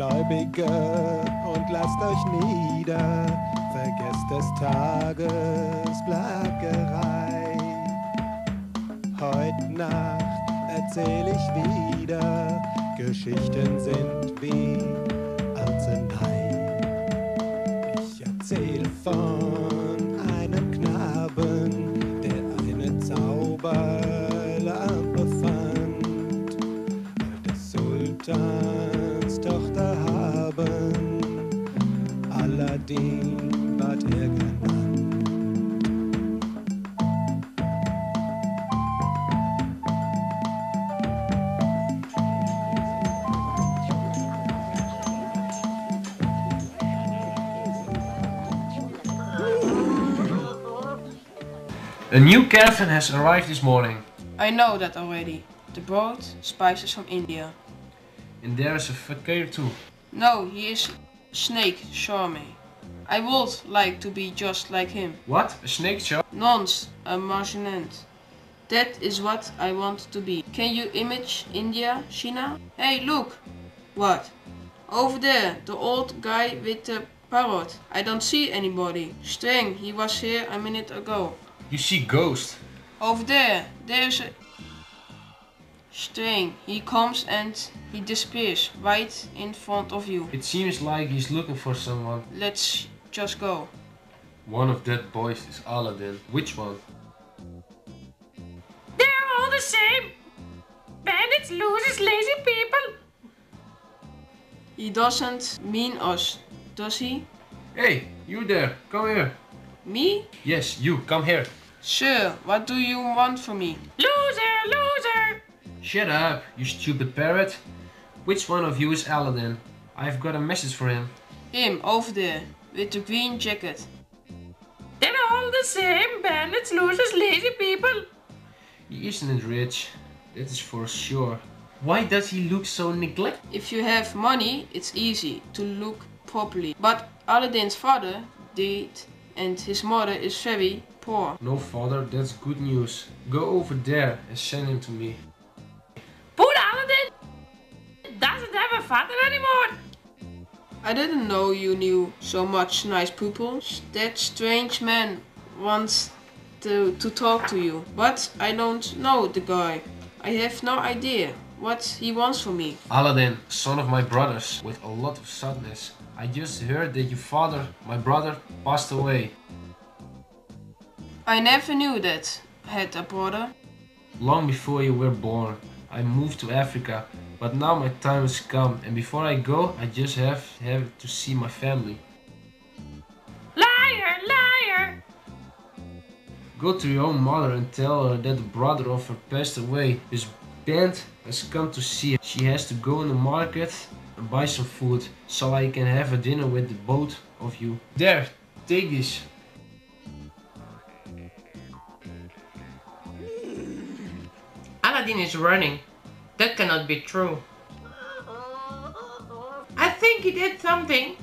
Gläubige, und lasst euch nieder, vergesst des Tages Plagerei. Heut Nacht erzähl ich wieder, Geschichten sind wie Arznei. Ich erzähl von Aladdin ward er genannt. A new caravan has arrived this morning, I know that already. The boat spices from India. and there is a fakir too. No, he is snake, Charme. I would like to be just like him. What? A snake shop? Nonce, a marginant. That is what I want to be. Can you image India, China? Hey, look! What? Over there, the old guy with the parrot. I don't see anybody. Strang, he was here a minute ago. You see ghost. Over there, there's a Strang. He comes and he disappears right in front of you. It seems like he's looking for someone. Let's just go. One of that boys is Aladdin. Which one? They're all the same. Bandits, losers, lazy people. He doesn't mean us, does he? Hey, you there, come here. Me? Yes, you, come here. Sure, what do you want from me? Loser, loser. Shut up, you stupid parrot. Which one of you is Aladdin? I've got a message for him. Him, over there, with the green jacket. They're all the same. Bandits, losers, lazy people. He isn't rich, that is for sure. Why does he look so neglected? If you have money, it's easy to look properly. But Aladdin's father did, and his mother is very poor. No father, that's good news. Go over there and send him to me. Poor Aladdin doesn't have a father anymore. I didn't know you knew so much nice people. That strange man wants to, to talk to you, but I don't know the guy. I have no idea what he wants from me. Aladdin, son of my brothers, with a lot of sadness. I just heard that your father, my brother, passed away. I never knew that had a brother. Long before you were born, I moved to Africa, but now my time has come, and before I go, I just have, have to see my family. Liar, liar. Go to your own mother and tell her that the brother of her passed away. His band has come to see her. She has to go in the market and buy some food, so I can have a dinner with the both of you. There, take this. Aladdin is running. That cannot be true. I think he did something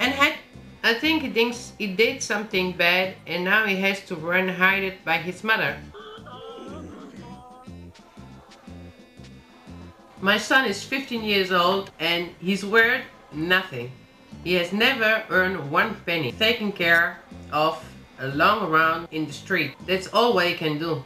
and had I think he thinks he did something bad and now he has to run hide it by his mother. My son is 15 years old and he's worth nothing. He has never earned one penny. Taking care of a long around in the street. That's all what he can do.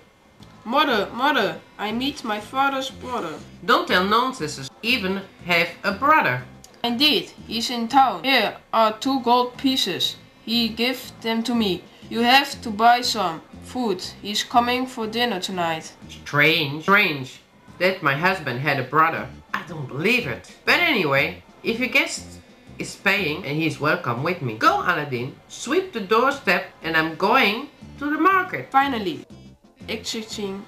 Mother, mother, I meet my father's brother. Don't tell nonsense. Even have a brother. Indeed, he's in town. Here are two gold pieces. He gave them to me. You have to buy some food. He's coming for dinner tonight. Strange. Strange. That my husband had a brother. I don't believe it. But anyway, if your guest is paying and he's welcome with me, go Aladdin, sweep the doorstep and I'm going to the market. Finally, exiting.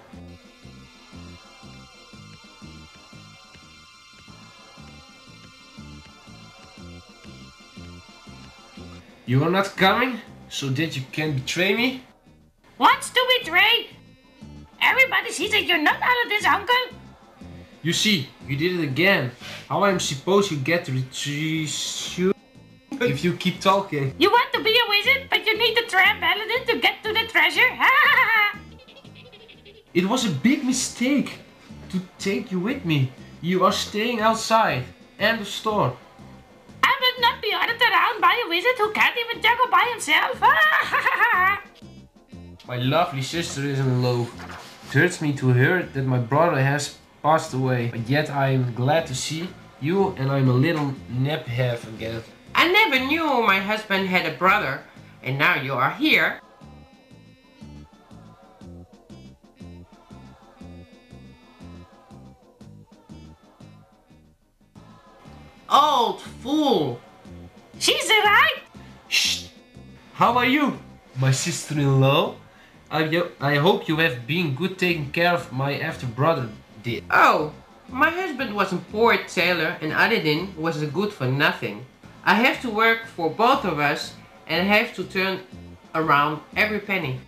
You are not coming, so that you can betray me? What's to betray? Everybody sees that you're not out of this, uncle. You see, you did it again. How am I supposed to get to retrieve if you keep talking? You want to be a wizard, but you need to trap Aladdin to get to the treasure. It was a big mistake to take you with me. You are staying outside. End of store. summoned by a wizard who can't even juggle by himself. My lovely sister is in love. It hurts me to hear that my brother has passed away, but yet I am glad to see you and I'm a little nap have again. I never knew my husband had a brother, and now you are here. Old fool! She's right. Shh! How are you, my sister-in-law? I, I hope you have been good taking care of my after brother did. Oh, my husband was a poor tailor and Aladdin was a good for nothing. I have to work for both of us and have to turn around every penny.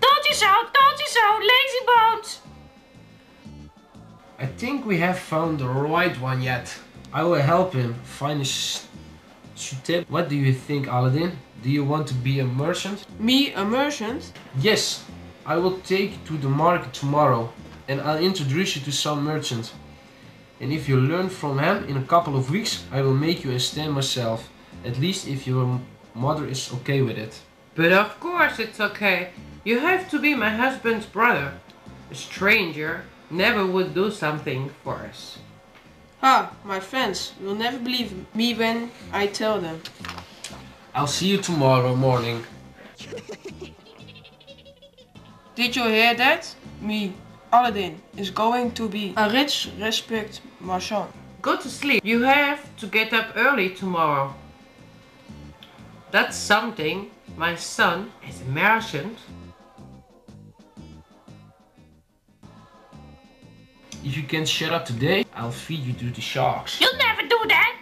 Told you so, told you so, lazy bones. I think we have found the right one yet. I will help him find his tip. What do you think, Aladdin? Do you want to be a merchant? Me, a merchant? Yes, I will take you to the market tomorrow and I'll introduce you to some merchant. And if you learn from him in a couple of weeks, I will make you a stand myself. At least if your mother is okay with it. But of course it's okay. You have to be my husband's brother. A stranger never would do something for us. Ha, my friends you'll never believe me when I tell them. I'll see you tomorrow morning. Did you hear that? Me, Aladdin, is going to be a rich, respect merchant. Go to sleep. You have to get up early tomorrow. That's something. My son is a merchant. If you can shut up today, I'll feed you to the sharks. You'll never do that.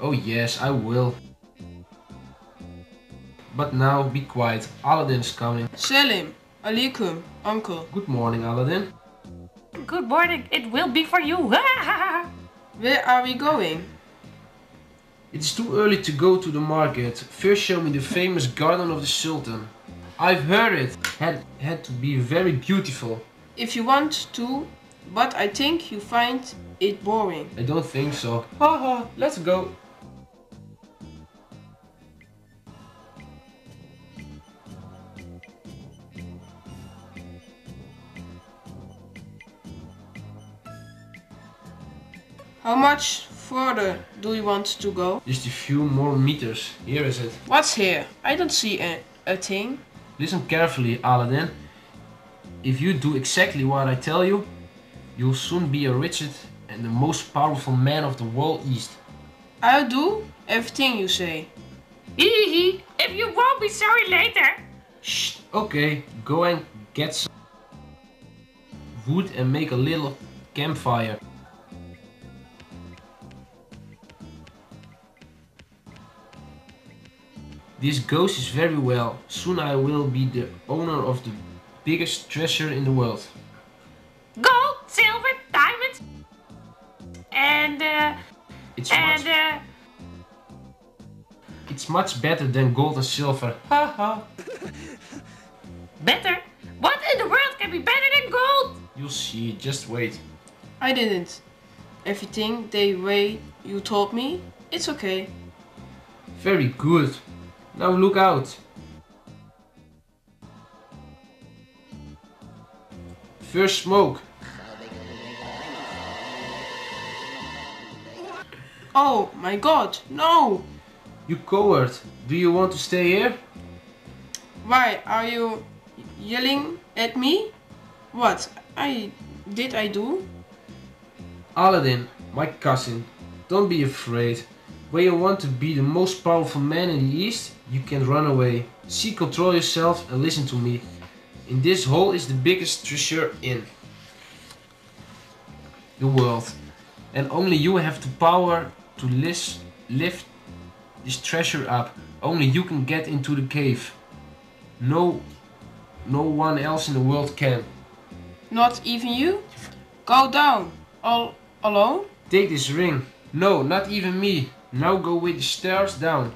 Oh yes, I will. But now be quiet, Aladdin's coming. Salim, alaikum, uncle. Good morning, Aladdin. Good morning. It will be for you. Where are we going? It's too early to go to the market. First show me the famous garden of the Sultan. I've heard it had, had to be very beautiful. If you want to, but I think you find it boring. I don't think so. Haha, let's go. How much further do you want to go? Just a few more meters. Here is it. What's here? I don't see a, a thing. Listen carefully, Aladdin. If you do exactly what I tell you, you'll soon be a richest and the most powerful man of the world east. I'll do everything you say. Hee hee. If you won't be sorry later. Shh. Okay, go and get some wood and make a little campfire. This goes is very well. Soon I will be the owner of the biggest treasure in the world. Gold, silver, diamonds, and uh, It's and much, uh, it's much better than gold and silver. Haha. better. What in the world can be better than gold? You'll see, just wait. I didn't. Everything the way you told me, it's okay. Very good. Now look out. First smoke. Oh my god, no! You coward. Do you want to stay here? Why are you yelling at me? What I did I do? Aladdin, my cousin, don't be afraid. When you want to be the most powerful man in the East, you can run away. See, control yourself and listen to me. In this hole is the biggest treasure in the world. And only you have the power to lis- lift this treasure up. Only you can get into the cave. No, no one else in the world can. Not even you? Go down. All alone? Take this ring. No, not even me. Now go with the stairs down.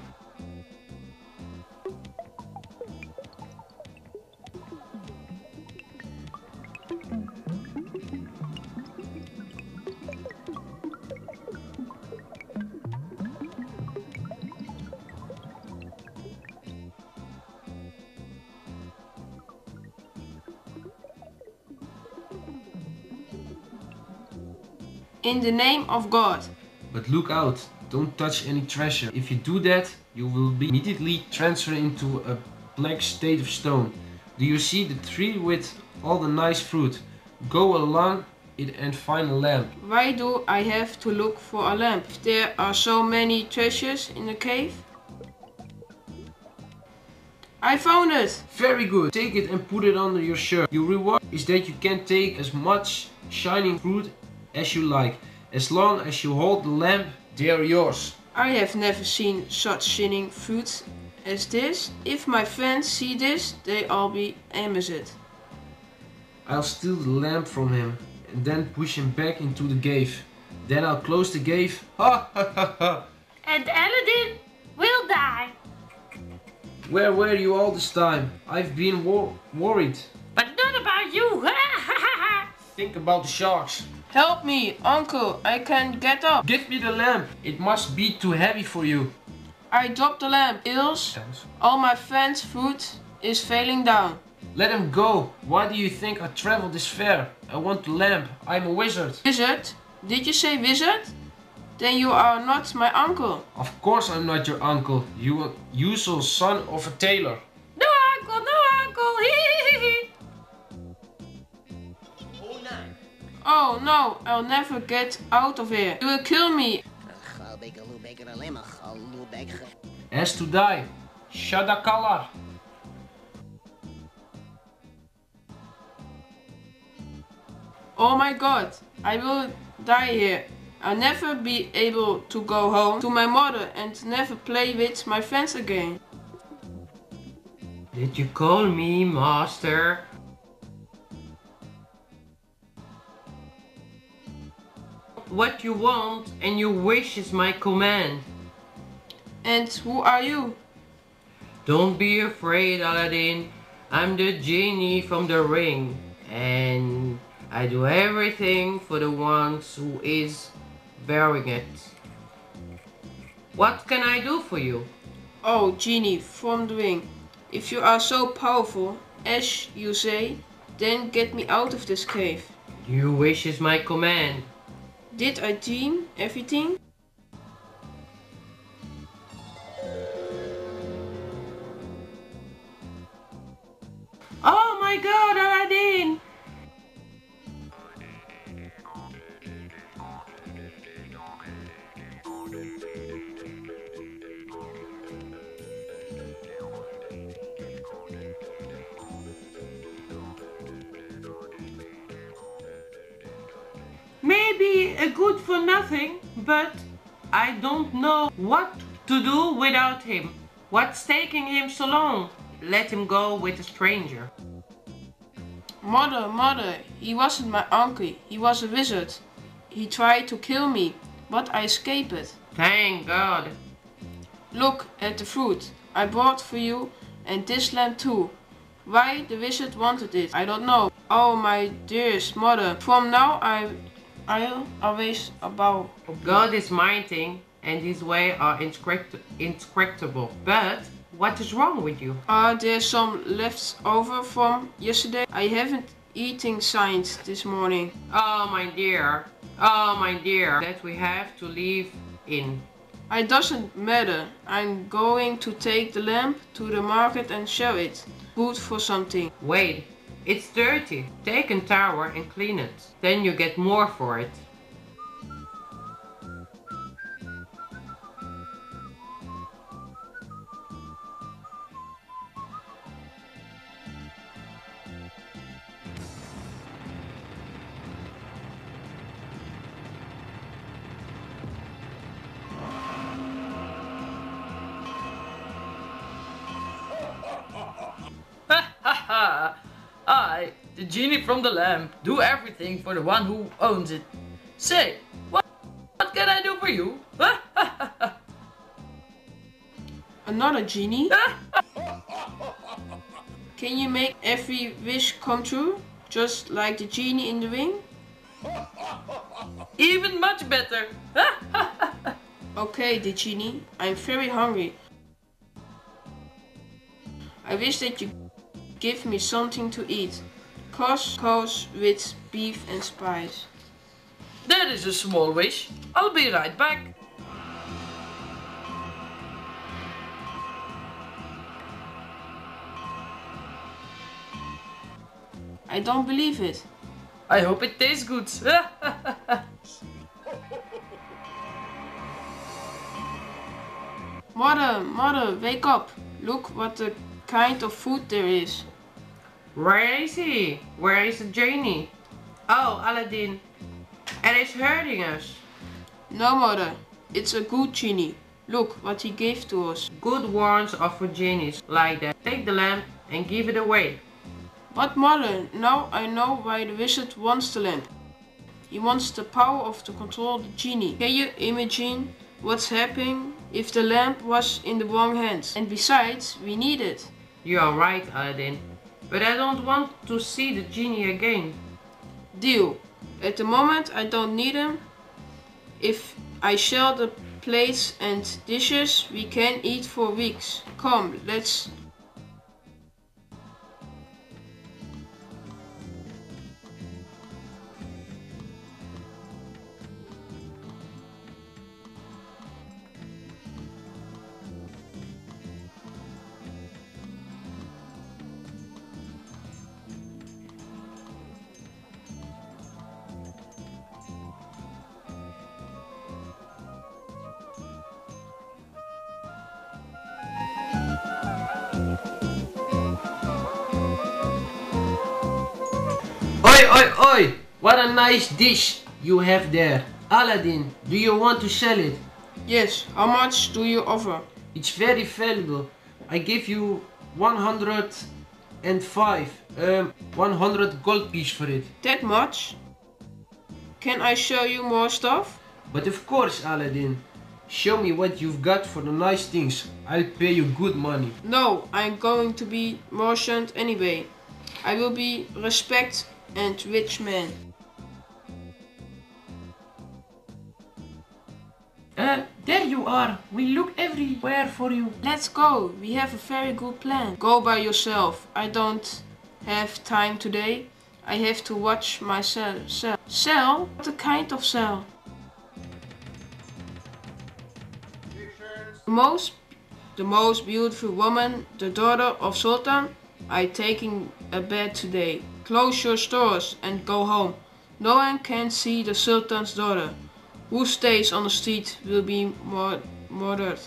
In the name of God. But look out, don't touch any treasure. If you do that, you will be immediately transferred into a black state of stone. Do you see the tree with all the nice fruit? Go along it and find a lamp. Why do I have to look for a lamp? If there are so many treasures in the cave. I found it! Very good. Take it and put it under your shirt. Your reward is that you can take as much shining fruit as you like. As long as you hold the lamp, they are yours. I have never seen such shining fruit as this. If my friends see this, they all be amazed. I'll steal the lamp from him and then push him back into the cave. Then I'll close the cave. Ha ha ha ha! And Aladdin will die. Where were you all this time? I've been wor worried. But not about you. Think about the sharks. Help me, uncle, I can't get up. Give me the lamp. It must be too heavy for you. I dropped the lamp. Ilse, all my friends' fruit is failing down. Let him go. Why do you think I traveled this far? I want the lamp. I'm a wizard. Wizard? Did you say wizard? Then you are not my uncle. Of course I'm not your uncle. You usual son of a tailor. no uncle, no uncle. Oh no, I'll never get out of here. You will kill me. Has to die. Shadakalar. Oh my god, I will die here. I'll never be able to go home to my mother and never play with my friends again. Did you call me master? What you want and your wish is my command. And who are you? Don't be afraid, Aladdin. I'm the genie from the ring. And I do everything for the ones who is bearing it. What can I do for you? Oh, genie from the ring. If you are so powerful, as you say, then get me out of this cave. Your wish is my command. Did I dream everything? Oh my god, Aladdin! Maybe a good for nothing, but I don't know what to do without him. What's taking him so long? Let him go with a stranger. Mother, mother, he wasn't my uncle. He was a wizard. He tried to kill me, but I escaped. Thank God. Look at the fruit I brought for you and this lamp too. Why the wizard wanted it, I don't know. Oh my dearest mother, from now I, I'll always about. God is mighty and his way are inscrutable. But what is wrong with you? Are there some left over from yesterday? I haven't eaten since this morning. Oh my dear. Oh my dear. That we have to leave in. It doesn't matter. I'm going to take the lamp to the market and sell it. Good for something. Wait. It's dirty. Take a tower and clean it. Then you get more for it. The genie from the lamp, do everything for the one who owns it. Say, what, what can I do for you? Another genie? Can you make every wish come true? Just like the genie in the ring? Even much better. Okay, the genie, I'm very hungry. I wish that you give me something to eat. Couscous with beef and spice. That is a small wish. I'll be right back. I don't believe it. I hope it tastes good. Mother, mother, wake up. Look what a kind of food there is. Where is he? Where is the genie? Oh, Aladdin. And it's hurting us. No, mother, it's a good genie. Look what he gave to us. Good warns are for genies like that. Take the lamp and give it away. But mother, now I know why the wizard wants the lamp. He wants the power of to control the genie. Can you imagine what's happening if the lamp was in the wrong hands? And besides, we need it. You are right, Aladdin. But I don't want to see the genie again. Deal. At the moment I don't need him. If I sell the plates and dishes, we can eat for weeks. Come, let's nice dish you have there. Aladdin, do you want to sell it? Yes, how much do you offer? It's very valuable. I give you 105, um, 100 gold piece for it. That much? Can I show you more stuff? But of course, Aladdin, show me what you've got for the nice things. I'll pay you good money. No, I'm going to be merchant anyway. I will be respect and rich man. Uh, there you are. We look everywhere for you. Let's go. We have a very good plan. Go by yourself. I don't have time today. I have to watch my cell. Cell? Cell? What kind of cell? The most, the most beautiful woman, the daughter of Sultan, I taking a bed today. Close your stores and go home. No one can see the Sultan's daughter. Who stays on the street will be mur- murdered.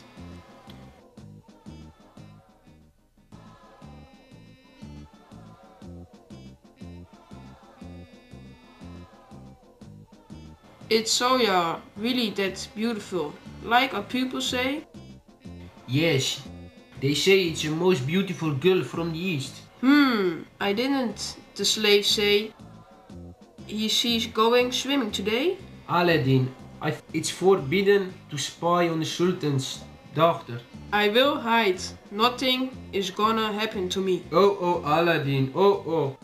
It's Soya, really that beautiful. Like our people say, Yes, they say it's the most beautiful girl from the east. hmm, I didn't. The slave say, he sees going swimming today. Aladdin, it's forbidden to spy on the Sultan's daughter. I will hide. Nothing is gonna happen to me. Oh, oh, Aladdin, oh, oh.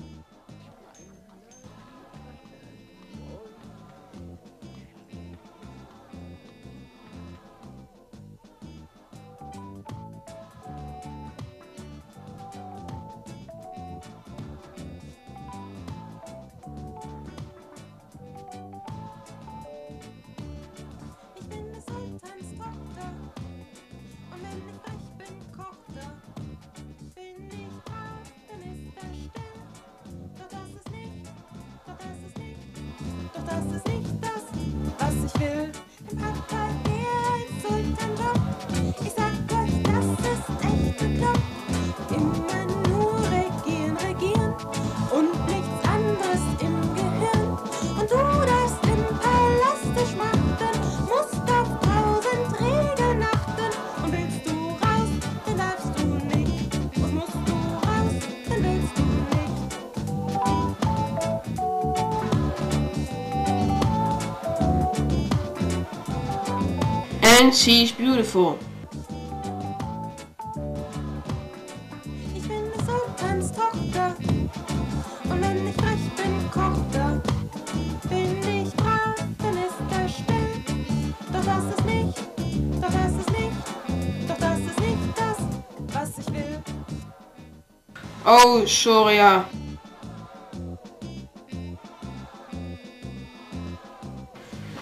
Was she's beautiful. Ich bin des Sultans Tochter. Und wenn ich frech bin, kocht er. Bin ich brav, dann ist er still. Doch das ist nicht, doch das ist nicht, doch das ist nicht das, was ich will. Oh, Soria.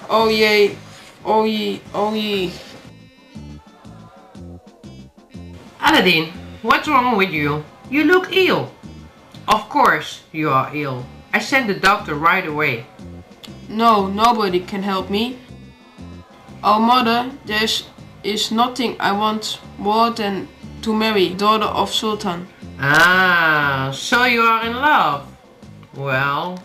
Oh jee, oh jee, oh jee. Aladdin, what's wrong with you? You look ill. Of course you are ill. I sent the doctor right away. No, nobody can help me. Oh mother, there is nothing I want more than to marry daughter of Sultan. Ah, so you are in love. Well,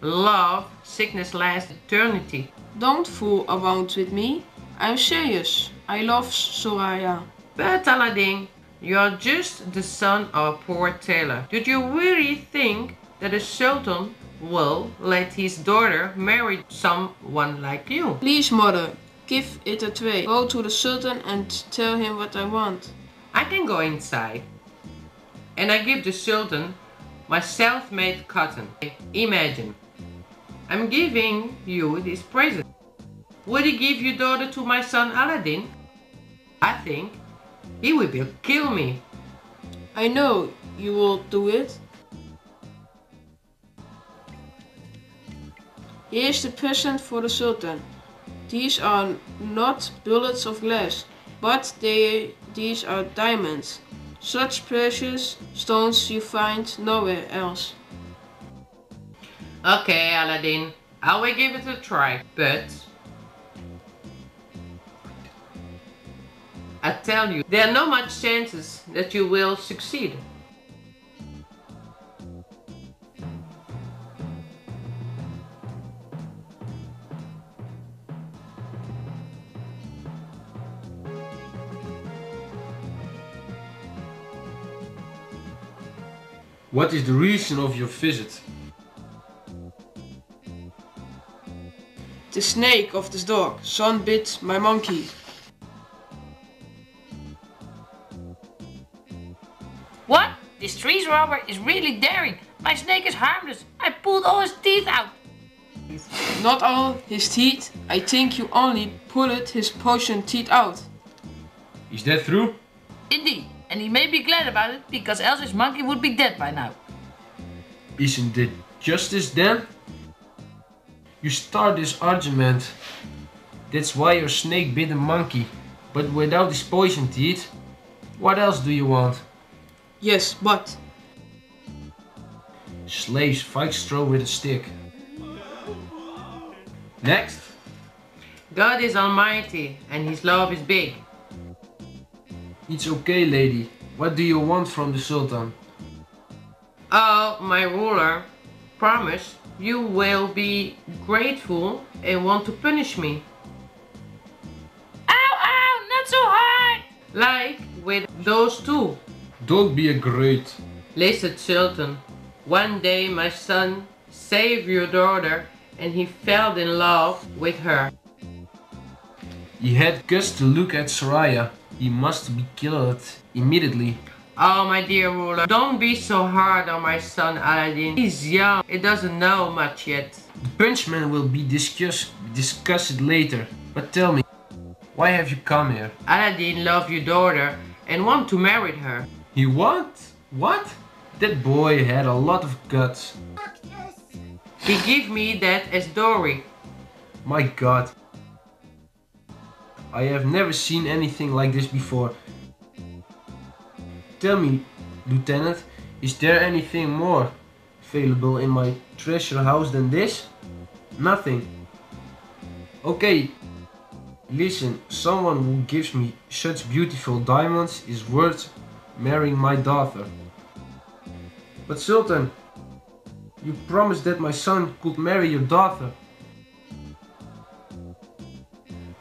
love, sickness lasts eternity. Don't fool around with me. I'm serious. I love Soraya. But Aladdin, you are just the son of a poor tailor. Did you really think that a sultan will let his daughter marry someone like you? Please mother, give it a try. Go to the Sultan and tell him what I want. I can go inside. And I give the sultan my self-made cotton. Imagine, I'm giving you this present. Would he give your daughter to my son Aladdin? I think he will kill me. I know you will do it. Here's the present for the Sultan. These are not bullets of glass, but they, these are diamonds. Such precious stones you find nowhere else. Okay, Aladdin, I will give it a try, but I tell you, there are not much chances that you will succeed. What is the reason of your visit? The snake of this dog, son bit my monkey. This trees robber is really daring. My snake is harmless. I pulled all his teeth out. Not all his teeth, I think you only pulled his poison teeth out. Is that true? Indeed, and he may be glad about it because else his monkey would be dead by now. Isn't it justice then? You start this argument. That's why your snake bit a monkey. But without his poison teeth, what else do you want? Yes, but Slaves fight straw with a stick. Next. God is almighty and his love is big. It's okay, lady. What do you want from the Sultan? Oh, my ruler, promise you will be grateful and want to punish me. Ow, ow, not so hard. Like with those two. Don't be a great. Listen, Sultan. One day my son saved your daughter and he fell in love with her. He had guts to look at Soraya. He must be killed immediately. Oh, my dear ruler, don't be so hard on my son Aladdin. He's young, he doesn't know much yet. The punishment will be discussed discussed later. But tell me, why have you come here? Aladdin loved your daughter and want to marry her. He what? What? That boy had a lot of guts. He gave me that as dowry. My god. I have never seen anything like this before. Tell me, Lieutenant, is there anything more available in my treasure house than this? Nothing. Okay, listen, someone who gives me such beautiful diamonds is worth marrying my daughter. But Sultan, you promised that my son could marry your daughter.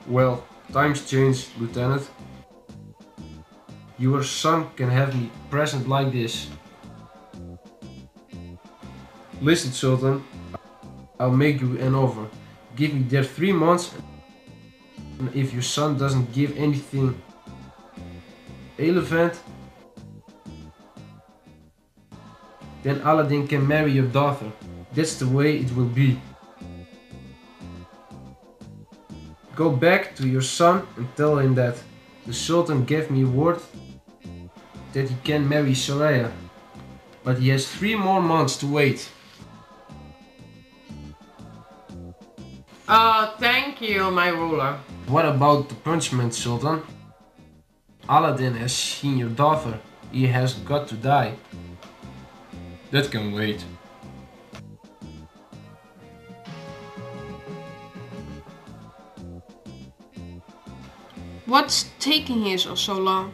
Well, times change, Lieutenant. Your son can have me present like this. Listen, Sultan, I'll make you an offer. Give me there three months, and if your son doesn't give anything, elephant, then Aladdin can marry your daughter. That's the way it will be. Go back to your son and tell him that the Sultan gave me word that he can marry Soraya. But he has three more months to wait. Oh, thank Thank you, my ruler. What about the punishment, Sultan? Aladdin has seen your daughter. He has got to die. That can wait. What's taking here so, so long?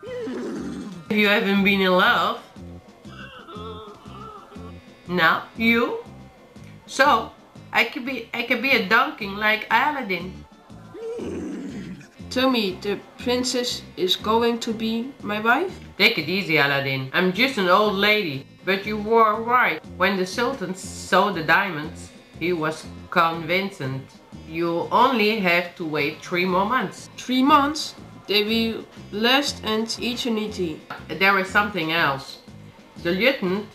Have you haven't been in love? No, you? So, I could be I could be a donkey like Aladdin. Tell me, the princess is going to be my wife? Take it easy, Aladdin. I'm just an old lady. But you were right. When the Sultan saw the diamonds, he was convinced. You only have to wait three more months. Three months? They will last an eternity. There is something else. The lieutenant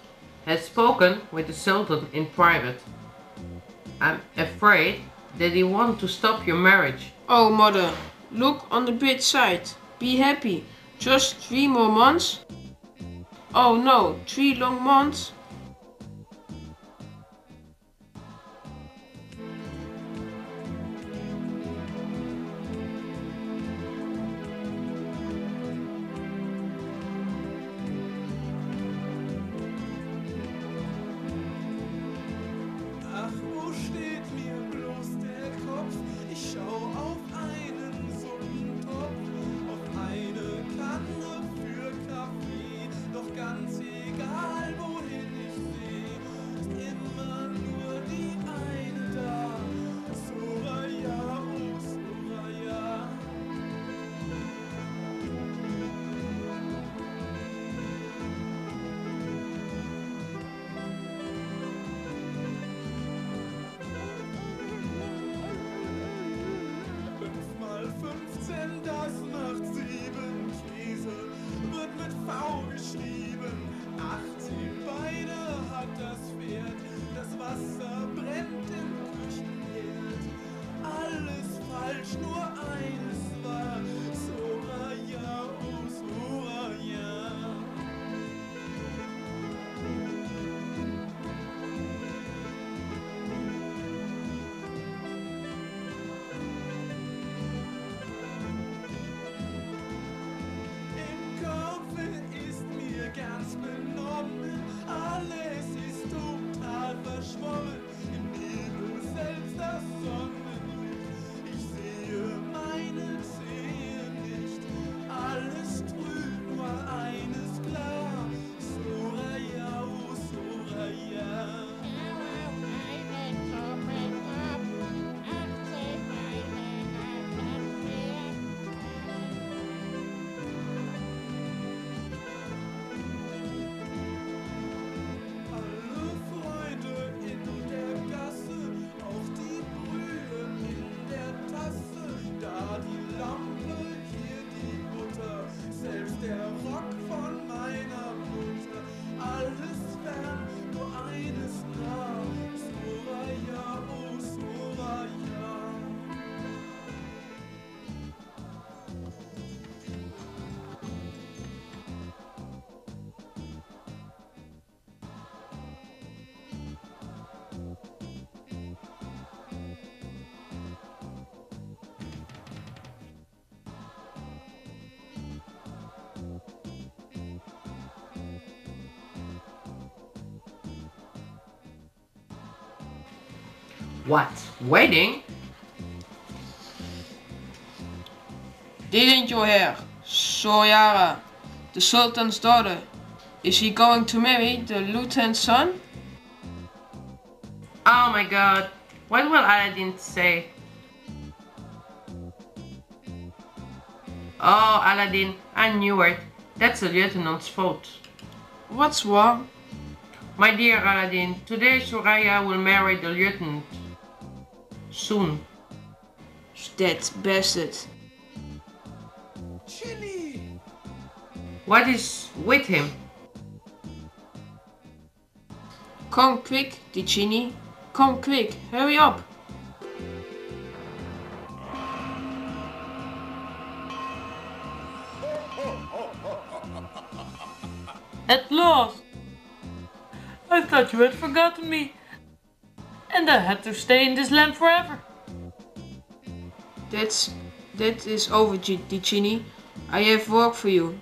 has spoken with the Sultan in private. I'm afraid that he wants to stop your marriage. Oh, mother, look on the bright side. Be happy. Just three more months? Oh no, three long months? What? Wedding? Didn't you hear? Soraya, the Sultan's daughter. Is he going to marry the lieutenant's son? Oh my god. What will Aladdin say? Oh, Aladdin, I knew it. That's the lieutenant's fault. What's wrong? My dear Aladdin, today Soraya will marry the lieutenant. Soon. That bastard. Chili! What is with him? Come quick, Dicini. Come quick, hurry up. At last! I thought you had forgotten me. And I had to stay in this land forever. That's that is over, Dicini. I have work for you.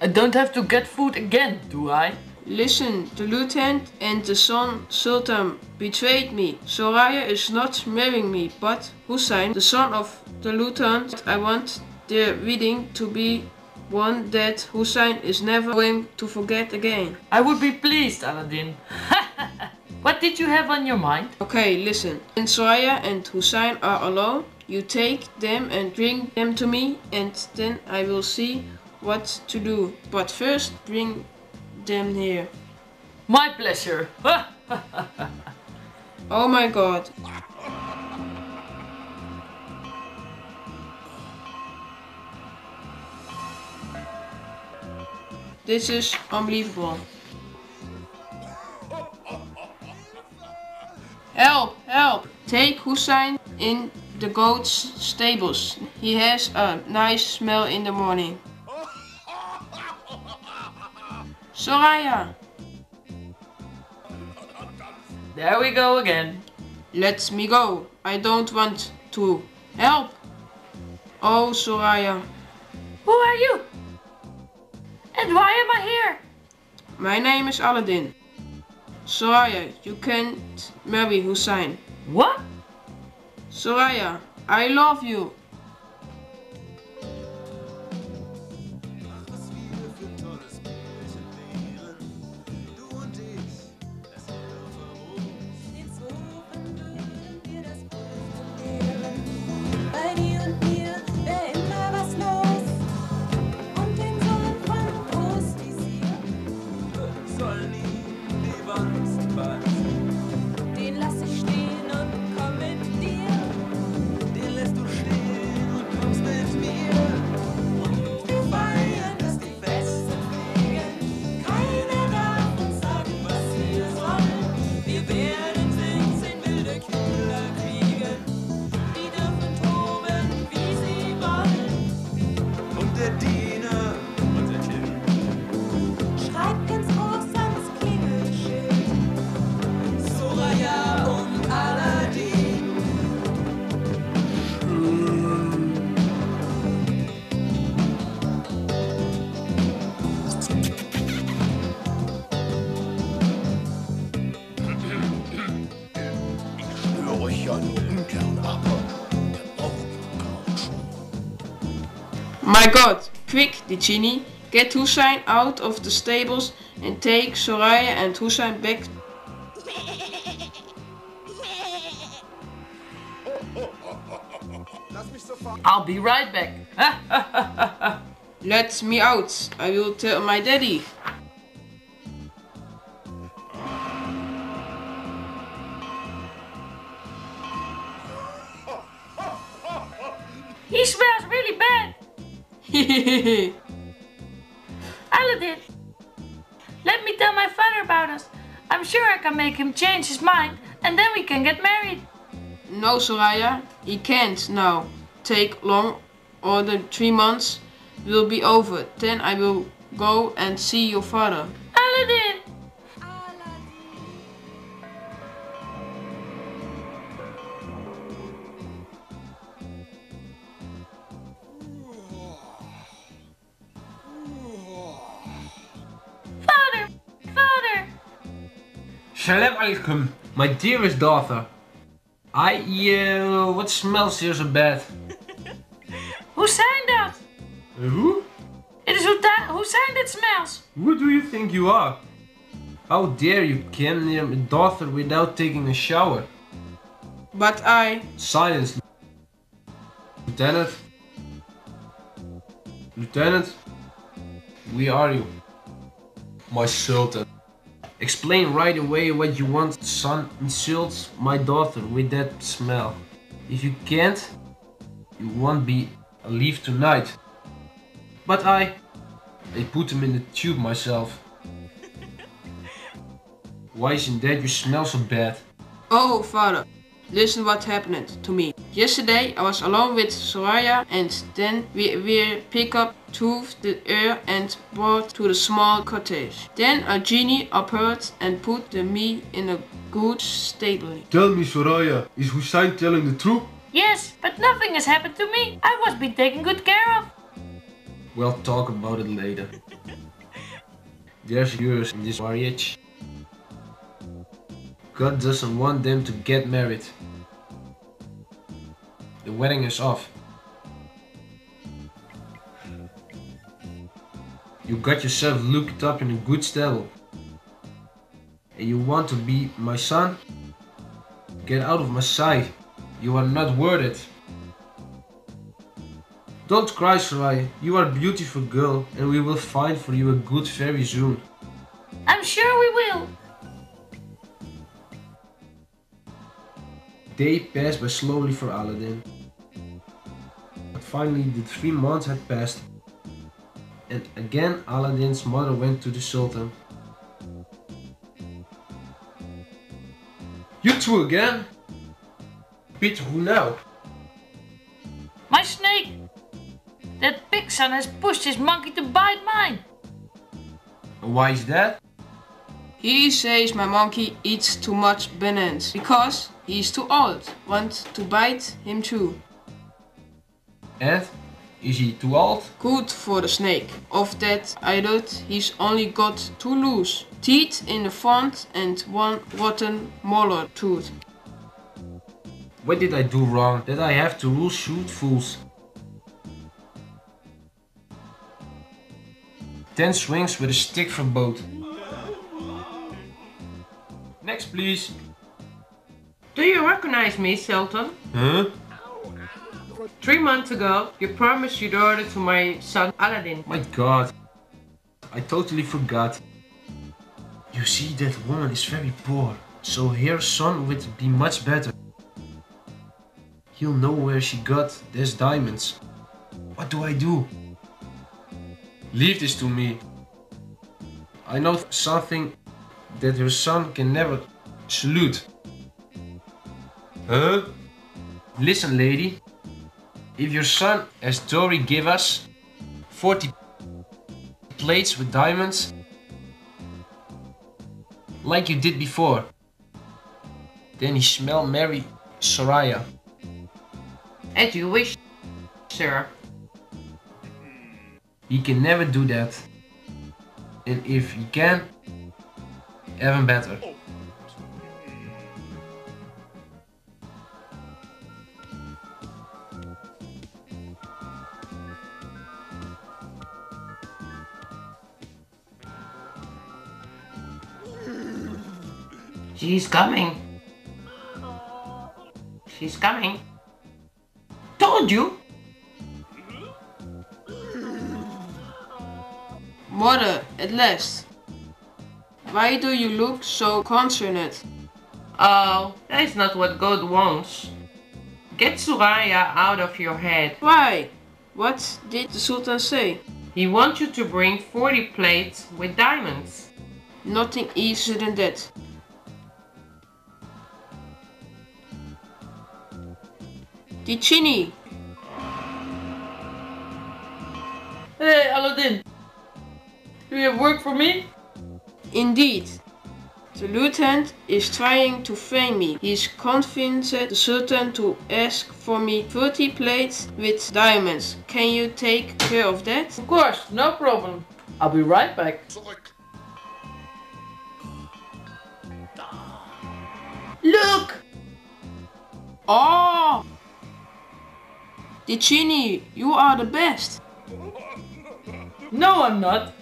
I don't have to get food again, do I? Listen, the lieutenant and the son Sultan betrayed me. Soraya is not marrying me, but Hussein, the son of the lieutenant, I want the wedding to be one that Hussein is never going to forget again. I would be pleased, Aladdin. what did you have on your mind? Okay, listen. When Soraya and Hussein are alone, you take them and bring them to me, and then I will see what to do. But first, bring them here. My pleasure. Oh my god. This is unbelievable. Help! Help! Take Hussein in the goat's stables. He has a nice smell in the morning. Soraya! there we go again. Let me go. I don't want to. Help! Oh, Soraya. Who are you? And why am I here? My name is Aladdin. Soraya, you can't marry Hussein. What? Soraya, I love you. God, quick, the genie. Get Hussein out of the stables and take Soraya and Hussein back. I'll be right back. Let me out. I will tell my daddy. And then we can get married. no, Soraya, he can't now. Take long, or the three months will be over. Then I will go and see your father. Salam alaikum, my dearest daughter. I, uh, what smells here so bad? Who signed that? Who? It is Huta- Hussein that smells. Who do you think you are? How dare you come near my daughter without taking a shower? But I. Silence, Lieutenant. Lieutenant, where are you? My Sultan. Explain right away what you want. Son insults my daughter with that smell. If you can't, you won't be alive tonight. But I, I put him in the tube myself. Why isn't that you smell so bad? Oh, father. Listen what happened to me. Yesterday I was alone with Soraya and then we, we pick up took the air and brought to the small cottage. Then a genie appeared and put the me in a good stable. Tell me, Soraya, is Hussein telling the truth? Yes, but nothing has happened to me. I was being taken good care of. We'll talk about it later. There's yours in this marriage. God doesn't want them to get married. The wedding is off. You got yourself looked up in a good stable. And you want to be my son? Get out of my sight. You are not worth it. Don't cry, Soraya. You are a beautiful girl, and we will find for you a good very soon. I'm sure we will. Day passed by slowly for Aladdin. But finally, the three months had passed, and again Aladdin's mother went to the Sultan. You two again? Peter, who now? My snake. That pig son has pushed his monkey to bite mine. Why is that? He says my monkey eats too much bananas because he's too old. Want to bite him too. And? Is he too old? Good for the snake. Of that I thought he's only got two loose teeth in the front and one rotten molar tooth. What did I do wrong that I have to rule shoot fools? Ten swings with a stick from both. Next, please. Do you recognize me, Sultan? Huh? Three months ago, you promised your daughter to my son Aladdin. My god. I totally forgot. You see, that woman is very poor, so her son would be much better. He'll know where she got these diamonds. What do I do? Leave this to me. I know something that her son can never salute. Huh? Listen, lady. If your son, as Dory give us, 40 plates with diamonds, like you did before, then he smell marry Soraya. As you wish, sir. He can never do that. And if he can, even better. She's coming. She's coming. Told you. Mother, at last. Why do you look so concerned? Oh, that is not what God wants. Get Soraya out of your head. Why? What did the Sultan say? He wants you to bring 40 plates with diamonds. Nothing easier than that. The genie. Hey, Aladdin. Do you have work for me? Indeed. The lieutenant is trying to frame me. He is convinced the Sultan to ask for me 30 plates with diamonds. Can you take care of that? Of course, no problem. I'll be right back. Look! Oh! Genie, you are the best. No, I'm not.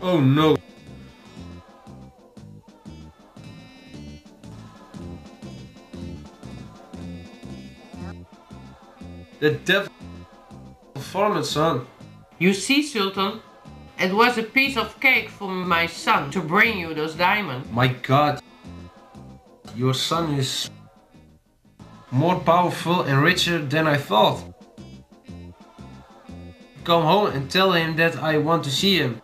Oh no. The devil performance, son. You see, Sultan, it was a piece of cake for my son to bring you those diamonds. My god. Your son is more powerful and richer than I thought. Come home and tell him that I want to see him.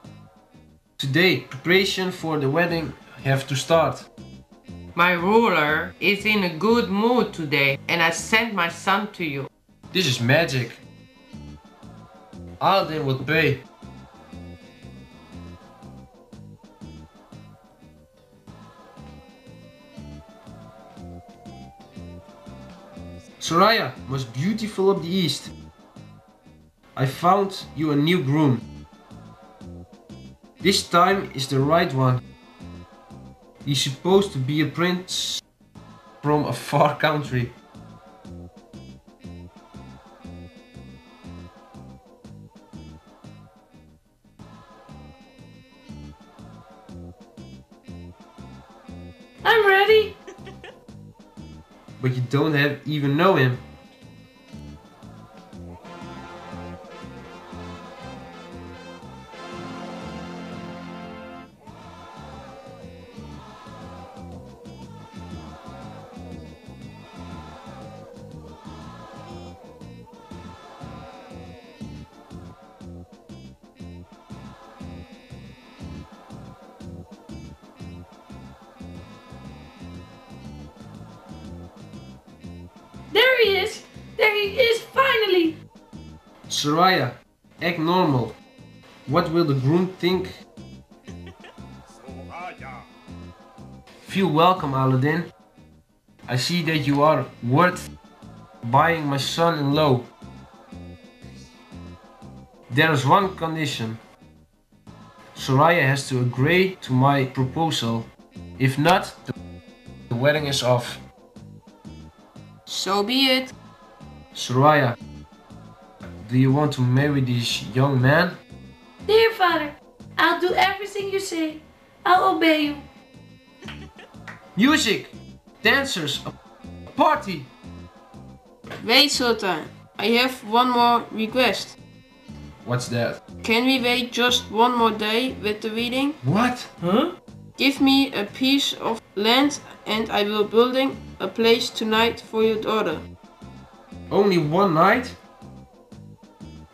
Today, preparation for the wedding have to start. My ruler is in a good mood today, and I sent my son to you. This is magic. Aladdin would pay. Soraya, most beautiful of the East. I found you a new groom. This time is the right one. He's supposed to be a prince from a far country. I'm ready. but you don't have even know him. Will the groom think? Feel welcome, Aladdin. I see that you are worth buying my son-in-law. There is one condition. Soraya has to agree to my proposal. If not, the, the wedding is off. So be it. Soraya, do you want to marry this young man? Dear father, I'll do everything you say. I'll obey you. Music, dancers, a party. Wait, Sultan. I have one more request. What's that? Can we wait just one more day with the wedding? What? Huh? Give me a piece of land and I will building a place tonight for your daughter. Only one night?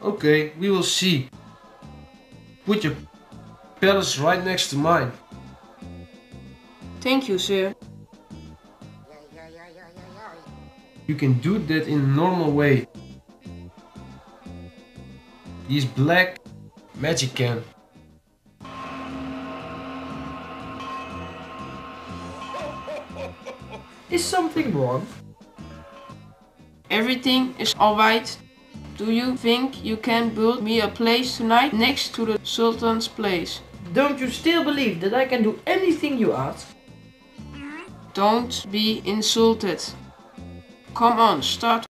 Okay, we will see. Put your palace right next to mine. Thank you, sir. You can do that in a normal way. These black magic can. Is something wrong? Everything is alright. Do you think you can build me a place tonight next to the Sultan's place? Don't you still believe that I can do anything you ask? Don't be insulted. Come on, start